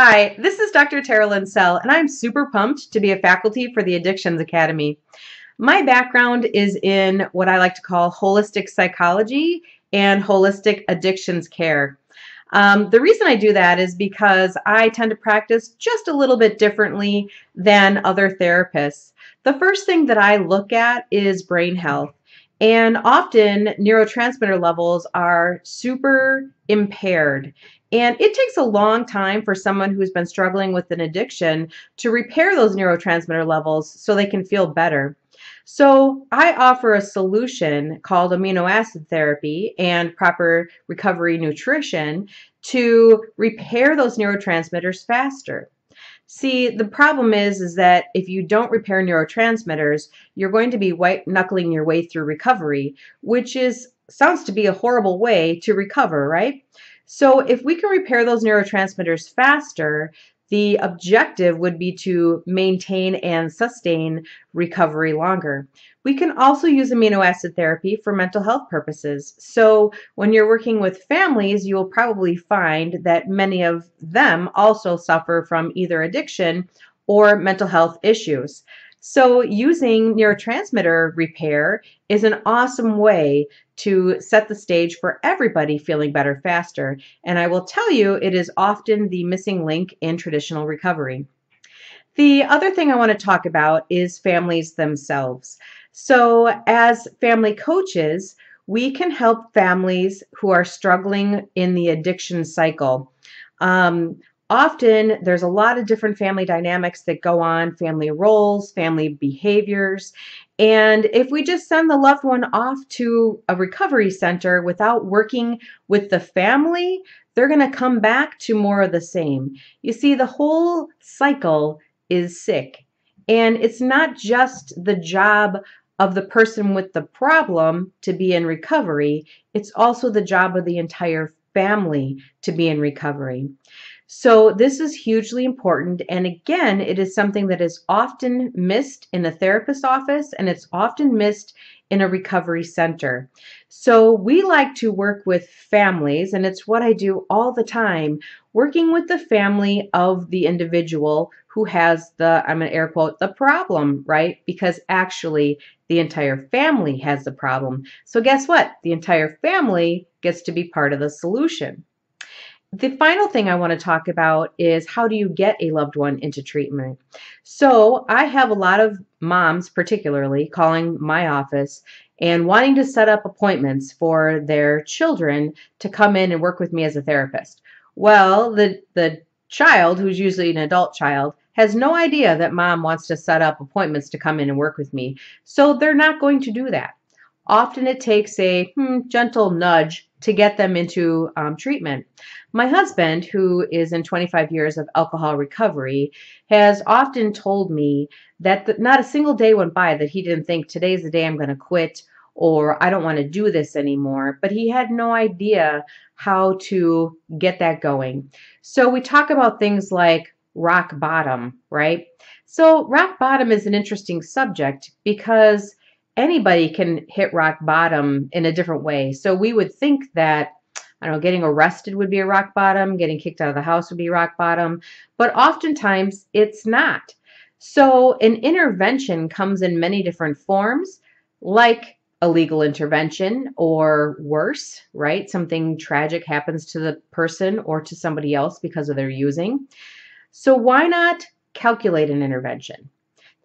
Hi, this is Dr. Teralyn Sell, and I'm super pumped to be a faculty for the Addictions Academy. My background is in what I like to call holistic psychology and holistic addictions care. Um, the reason I do that is because I tend to practice just a little bit differently than other therapists. The first thing that I look at is brain health. And often neurotransmitter levels are super impaired. And it takes a long time for someone who's been struggling with an addiction to repair those neurotransmitter levels so they can feel better. So I offer a solution called amino acid therapy and proper recovery nutrition to repair those neurotransmitters faster. See, the problem is is that if you don't repair neurotransmitters, you're going to be white knuckling your way through recovery, which is sounds to be a horrible way to recover, right? So if we can repair those neurotransmitters faster, the objective would be to maintain and sustain recovery longer. We can also use amino acid therapy for mental health purposes. So when you're working with families, you will probably find that many of them also suffer from either addiction or mental health issues. So using neurotransmitter repair is an awesome way to set the stage for everybody feeling better faster. And I will tell you, it is often the missing link in traditional recovery. The other thing I want to talk about is families themselves. So as family coaches, we can help families who are struggling in the addiction cycle. Um, often there's a lot of different family dynamics that go on, family roles, family behaviors. And if we just send the loved one off to a recovery center without working with the family, they're going to come back to more of the same. You see, the whole cycle is sick. And it's not just the job of the person with the problem to be in recovery, it's also the job of the entire family to be in recovery. So this is hugely important. And again, it is something that is often missed in a therapist's office and it's often missed in a recovery center. So we like to work with families, and it's what I do all the time, working with the family of the individual who has the, I'm going to air quote, the problem, right? Because actually the entire family has the problem. So guess what? The entire family gets to be part of the solution. The final thing I want to talk about is how do you get a loved one into treatment? So I have a lot of moms, particularly, calling my office and wanting to set up appointments for their children to come in and work with me as a therapist. Well, the, the child, who's usually an adult child, has no idea that mom wants to set up appointments to come in and work with me. So they're not going to do that. Often it takes a hmm, gentle nudge to get them into um, treatment. My husband, who is in 25 years of alcohol recovery, has often told me that the, not a single day went by that he didn't think today's the day I'm going to quit or I don't want to do this anymore. But he had no idea how to get that going. So we talk about things like rock bottom, right? So rock bottom is an interesting subject because anybody can hit rock bottom in a different way. So we would think that I don't know, getting arrested would be a rock bottom, getting kicked out of the house would be rock bottom, but oftentimes it's not. So an intervention comes in many different forms, like a legal intervention or worse, right? Something tragic happens to the person or to somebody else because of their using. So why not calculate an intervention?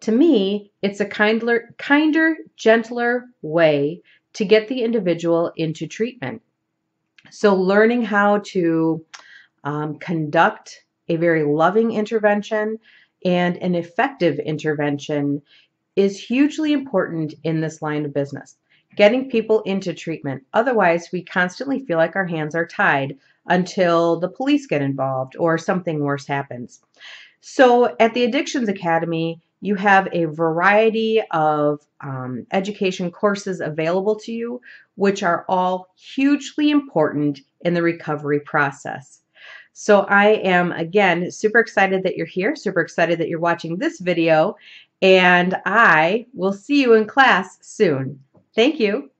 To me, it's a kinder, kinder, gentler way to get the individual into treatment. So learning how to um, conduct a very loving intervention and an effective intervention is hugely important in this line of business. Getting people into treatment. Otherwise, we constantly feel like our hands are tied until the police get involved or something worse happens. So at the Addictions Academy, you have a variety of um, education courses available to you, which are all hugely important in the recovery process. So I am, again, super excited that you're here, super excited that you're watching this video, and I will see you in class soon. Thank you.